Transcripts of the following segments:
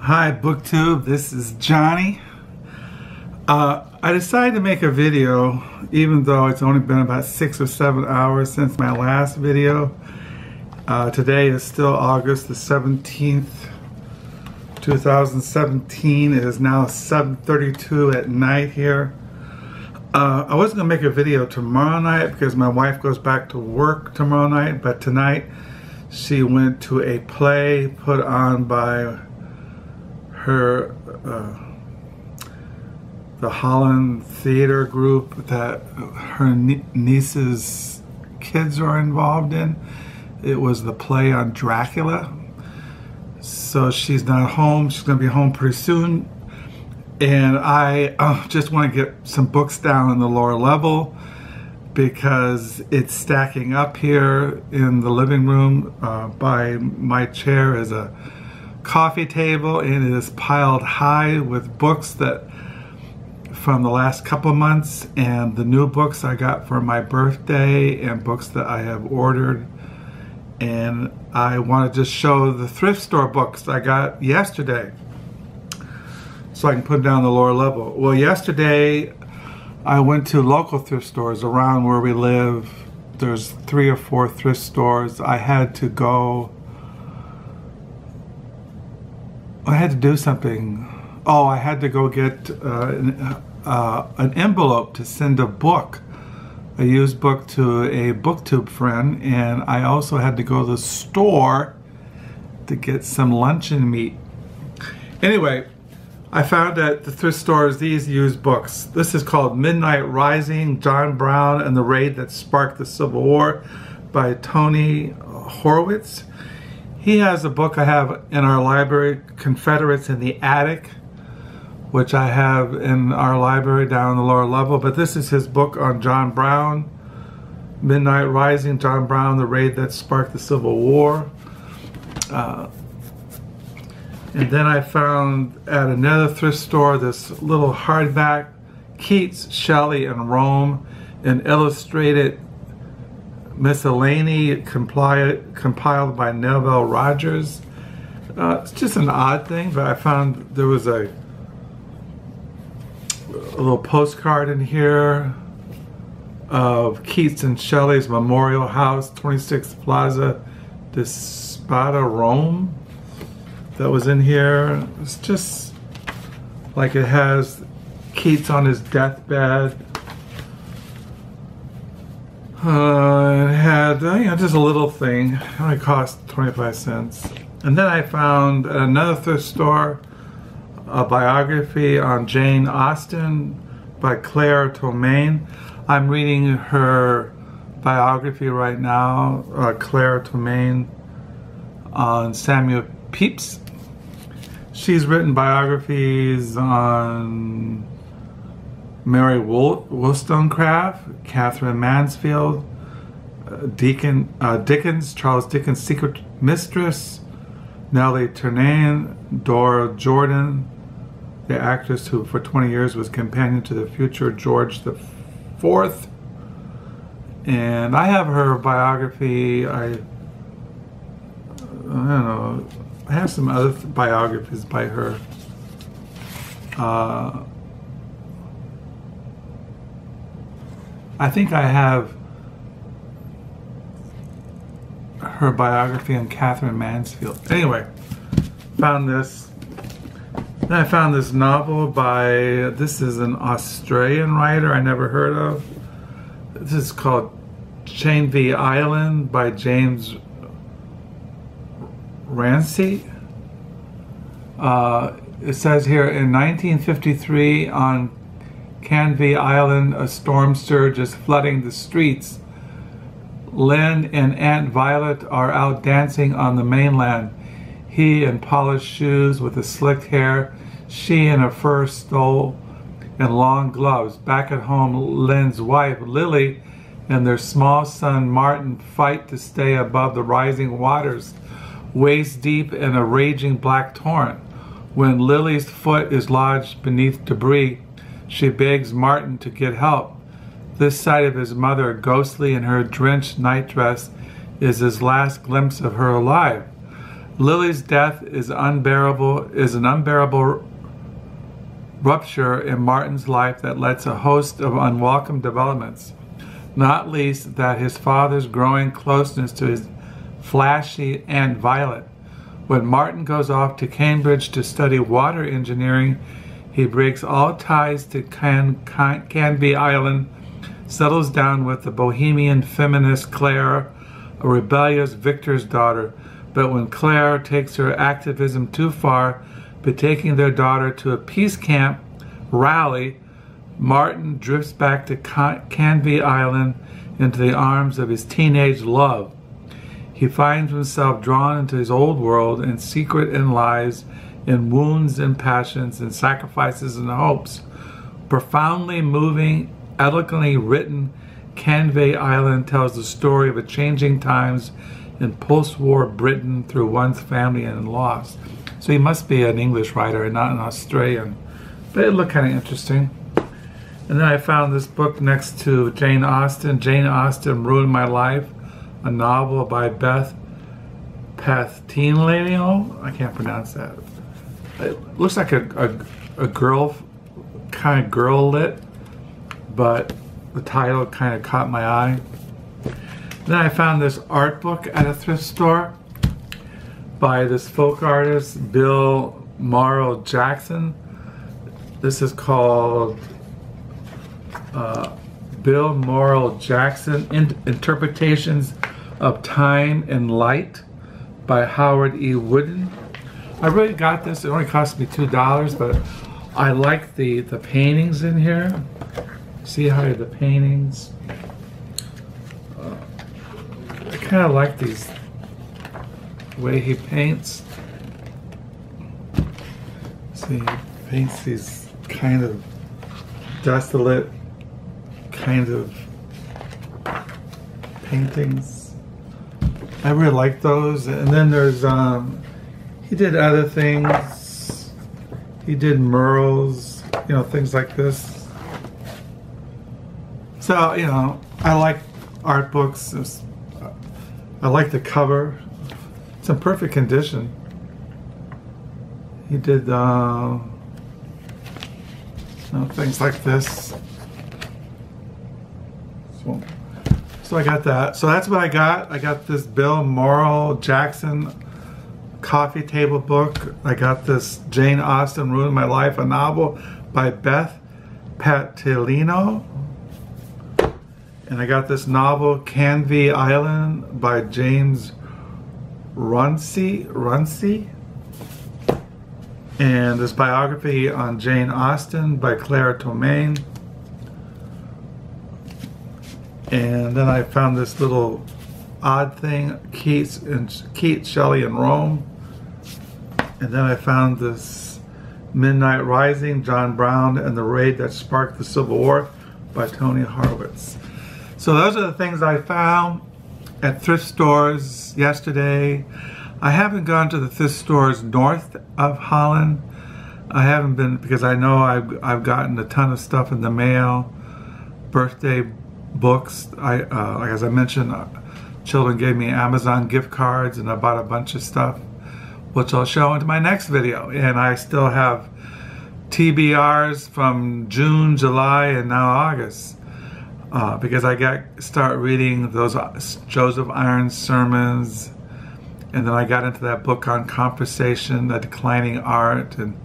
Hi BookTube, this is Jonny. Uh, I decided to make a video even though it's only been about six or seven hours since my last video. Uh, today is still August the 17th, 2017. It is now 7.32 at night here. Uh, I wasn't going to make a video tomorrow night because my wife goes back to work tomorrow night, but tonight she went to a play put on by her uh, the Holland Theater Group that her niece's kids are involved in. It was the play on Dracula. So she's not home. She's going to be home pretty soon. And I uh, just want to get some books down in the lower level because it's stacking up here in the living room uh, by my chair is a coffee table and it is piled high with books that from the last couple months and the new books I got for my birthday and books that I have ordered and I want to just show the thrift store books I got yesterday so I can put down the lower level. Well yesterday I went to local thrift stores around where we live. There's three or four thrift stores. I had to go. I had to do something. Oh, I had to go get uh, an, uh, an envelope to send a book, a used book to a booktube friend, and I also had to go to the store to get some luncheon meat. Anyway, I found at the thrift stores these used books. This is called Midnight Rising, John Brown and the Raid That Sparked the Civil War by Tony Horwitz. He has a book I have in our library, Confederates in the Attic, which I have in our library down the lower level. But this is his book on John Brown, Midnight Rising, John Brown, the Raid That Sparked the Civil War. Uh, and then I found at another thrift store this little hardback Keats, Shelley, and Rome, an illustrated miscellany compiled, compiled by Neville Rogers. Uh, it's just an odd thing, but I found there was a, a little postcard in here of Keats and Shelley's Memorial House, 26th Plaza de Spada, Rome that was in here. It's just like it has Keats on his deathbed. Uh, had, uh, you know, just a little thing. It only cost 25 cents. And then I found another thrift store a biography on Jane Austen by Claire Tomalin. I'm reading her biography right now, uh, Claire Tomalin, on Samuel Pepys. She's written biographies on Mary Wollstonecraft, Katherine Mansfield, uh, Deacon, uh, Dickens, Charles Dickens' Secret Mistress, Nellie Ternan, Dora Jordan, the actress who for 20 years was companion to the future George the Fourth. And I have her biography. I, I don't know. I have some other biographies by her. Uh, I think I have her biography on Katherine Mansfield. Anyway, found this. Then I found this novel by, this is an Australian writer I never heard of. This is called Canvey Island by James Runcie. Uh, it says here in 1953 on Canvey Island, a storm surge is flooding the streets. Lynn and Aunt Violet are out dancing on the mainland. He in polished shoes with a slicked hair, she in a fur stole and long gloves. Back at home, Lynn's wife, Lily, and their small son, Martin, fight to stay above the rising waters waist deep in a raging black torrent. When Lily's foot is lodged beneath debris, she begs Martin to get help. This sight of his mother, ghostly in her drenched nightdress, is his last glimpse of her alive. Lily's death is unbearable is an unbearable rupture in Martin's life that led to a host of unwelcome developments, not least that his father's growing closeness to his flashy Aunt Violet. When Martin goes off to Cambridge to study water engineering, he breaks all ties to Can- Can- Canvey Island, settles down with the bohemian feminist Claire, a rebellious Victor's daughter. But when Claire takes her activism too far, by taking their daughter to a peace camp rally, Martin drifts back to Canvey Island into the arms of his teenage love. He finds himself drawn into his old world in secret and lies, in wounds and passions, and sacrifices and hopes. Profoundly moving, eloquently written, Canvey Island tells the story of a changing times in post-war Britain through one's family and loss. So he must be an English writer and not an Australian. But it looked kind of interesting. And then I found this book next to Jane Austen. Jane Austen Ruined My Life, a novel by Beth Pathnilio. I can't pronounce that. It looks like a, a, a girl, kind of girl lit, but the title kind of caught my eye. Then I found this art book at a thrift store by this folk artist, Bill Morrow Jackson. This is called uh, Bill Morrow Jackson In Interpretations of Time and Light by Howard E. Wooden. I really got this. It only cost me two dollars, but I like the the paintings in here. See how the paintings. Uh, I kind of like these way he paints. See, he paints these kind of desolate kind of paintings. I really like those. And then there's, um, he did other things. He did murals, you know, things like this. So, you know, I like art books. I like the cover. It's in perfect condition. He did uh, you know, things like this. So, so I got that. So that's what I got. I got this Bill Morrow Jackson coffee table book. I got this Jane Austen Ruined My Life, a novel by Beth Pathnilio. And I got this novel, Canvey Island, by James Runcie, Runcie, and this biography on Jane Austen by Claire Tomalin. And then I found this little odd thing, Keats and Keats, Shelley in Rome. And then I found this Midnight Rising, John Brown and the Raid That Sparked the Civil War by Tony Horwitz. So those are the things I found at thrift stores yesterday. I haven't gone to the thrift stores north of Holland. I haven't been because I know I've, I've gotten a ton of stuff in the mail, birthday books. I uh, like as I mentioned, children gave me Amazon gift cards, and I bought a bunch of stuff, which I'll show into my next video. And I still have TBRs from June, July, and now August uh, because I got start reading those uh, Joseph Irons sermons, and then I got into that book on conversation, the declining art, and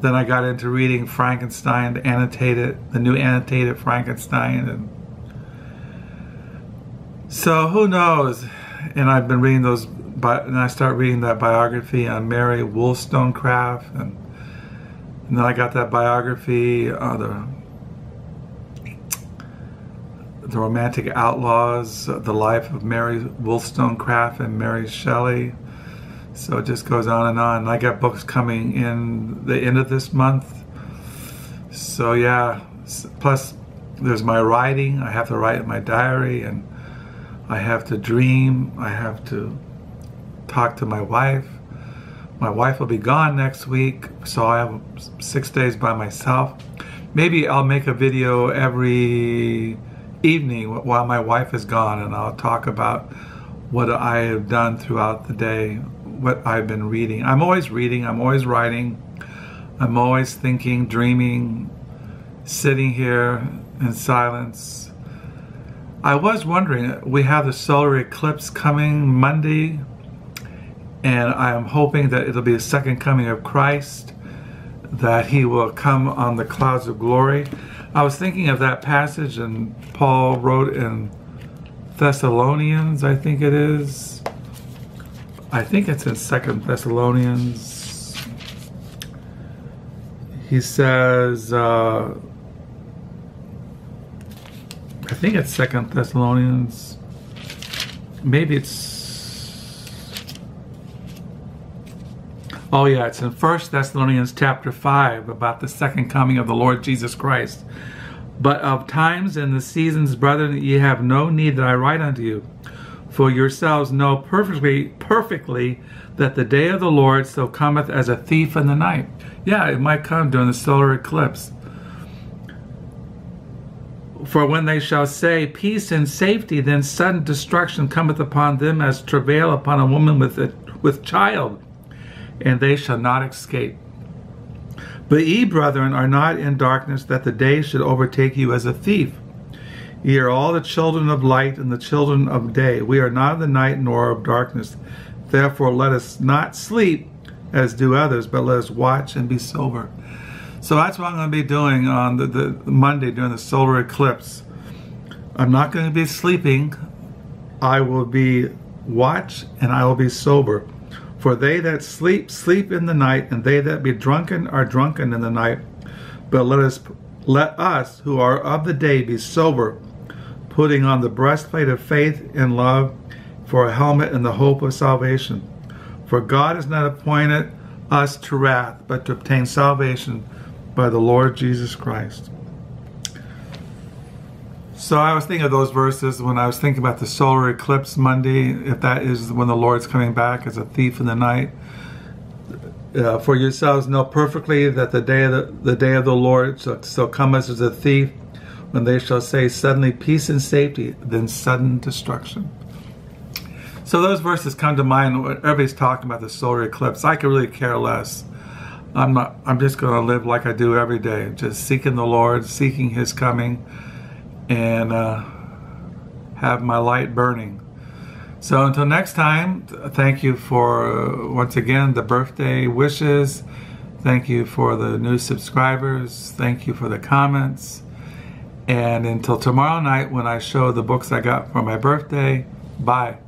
then I got into reading Frankenstein, the annotated, the new annotated Frankenstein, and so who knows? And I've been reading those, and I start reading that biography on Mary Wollstonecraft, and, and then I got that biography, the the Romantic Outlaws, The Life of Mary Wollstonecraft and Mary Shelley. So it just goes on and on. I got books coming in the end of this month. So yeah, plus there's my writing. I have to write my diary and I have to dream. I have to talk to my wife. My wife will be gone next week, so I have six days by myself. Maybe I'll make a video every evening while my wife is gone and I'll talk about what I have done throughout the day what I've been reading. I'm always reading, I'm always writing, I'm always thinking, dreaming, sitting here in silence. I was wondering, we have the solar eclipse coming Monday, and I am hoping that it'll be the second coming of Christ, that he will come on the clouds of glory. I was thinking of that passage, and Paul wrote in Thessalonians, I think it is. I think it's in Second Thessalonians. He says, uh, think it's Second Thessalonians. Maybe it's. Oh yeah, it's in First Thessalonians chapter five about the second coming of the Lord Jesus Christ. But of times and the seasons, brethren, ye have no need that I write unto you. For yourselves know perfectly, perfectly that the day of the Lord so cometh as a thief in the night. Yeah, it might come during the solar eclipse. For when they shall say peace and safety, then sudden destruction cometh upon them as travail upon a woman with a, with child, and they shall not escape. But ye, brethren, are not in darkness, that the day should overtake you as a thief. Ye are all the children of light and the children of day. We are not of the night nor of darkness. Therefore, let us not sleep as do others, but let us watch and be sober. So that's what I'm going to be doing on the, the Monday during the solar eclipse. I'm not going to be sleeping. I will be watch and I will be sober. For they that sleep, sleep in the night, and they that be drunken are drunken in the night. But let us let us who are of the day be sober, putting on the breastplate of faith and love, for a helmet and the hope of salvation. For God has not appointed us to wrath, but to obtain salvation by the Lord Jesus Christ. So I was thinking of those verses when I was thinking about the solar eclipse Monday, if that is when the Lord's coming back as a thief in the night. Uh, for yourselves know perfectly that the day of the, the day of the Lord shall, shall come as a thief, when they shall say suddenly peace and safety, then sudden destruction. So those verses come to mind when everybody's talking about the solar eclipse. I could really care less. I'm not. I'm just going to live like I do every day, just seeking the Lord, seeking His coming and uh, have my light burning. So until next time, thank you for uh, once again the birthday wishes. Thank you for the new subscribers. Thank you for the comments. And until tomorrow night when I show the books I got for my birthday, bye.